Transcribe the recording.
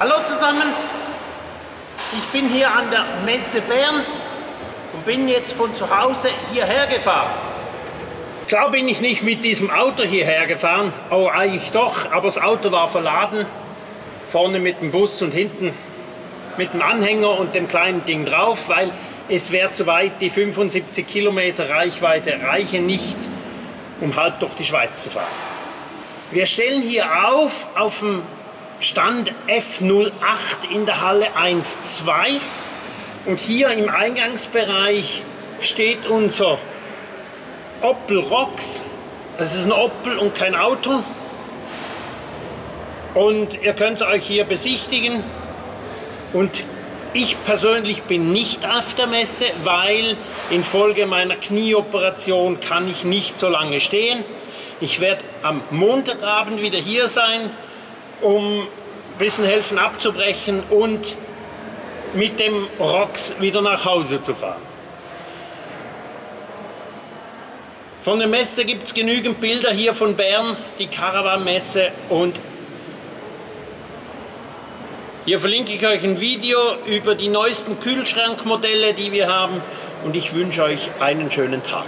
Hallo zusammen, ich bin hier an der Messe Bern und bin jetzt von zu Hause hierher gefahren. Klar bin ich nicht mit diesem Auto hierher gefahren, oh eigentlich doch, aber das Auto war verladen, vorne mit dem Bus und hinten mit dem Anhänger und dem kleinen Ding drauf, weil es wäre zu weit, die 75 Kilometer Reichweite reichen nicht, um halb durch die Schweiz zu fahren. Wir stellen hier auf, auf dem Stand F08 in der Halle 1.2 und hier im Eingangsbereich steht unser Opel Rocks. Das ist ein Opel und kein Auto. Und ihr könnt es euch hier besichtigen. Und ich persönlich bin nicht auf der Messe, weil infolge meiner Knieoperation kann ich nicht so lange stehen. Ich werde am Montagabend wieder hier sein, um bisschen helfen abzubrechen und mit dem Rocks wieder nach Hause zu fahren. Von der Messe gibt es genügend Bilder hier von Bern, die Caravan-Messe und hier verlinke ich euch ein Video über die neuesten Kühlschrankmodelle, die wir haben und ich wünsche euch einen schönen Tag.